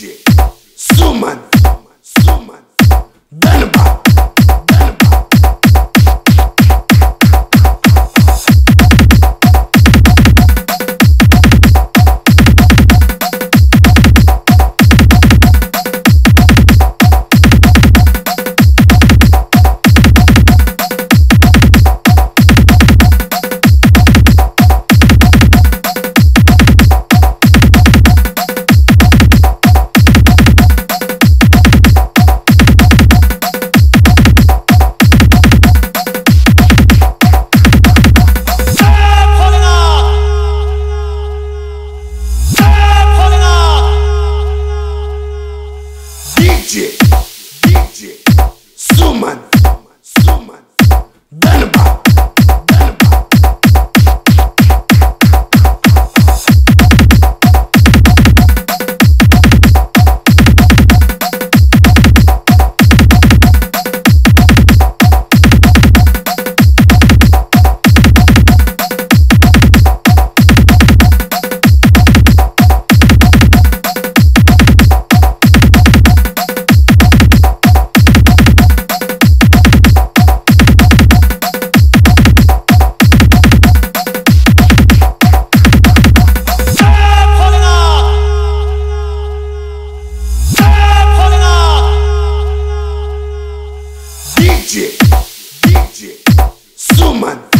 DJ Suman. DJ, DJ, Suman. DJ, DJ, Suman.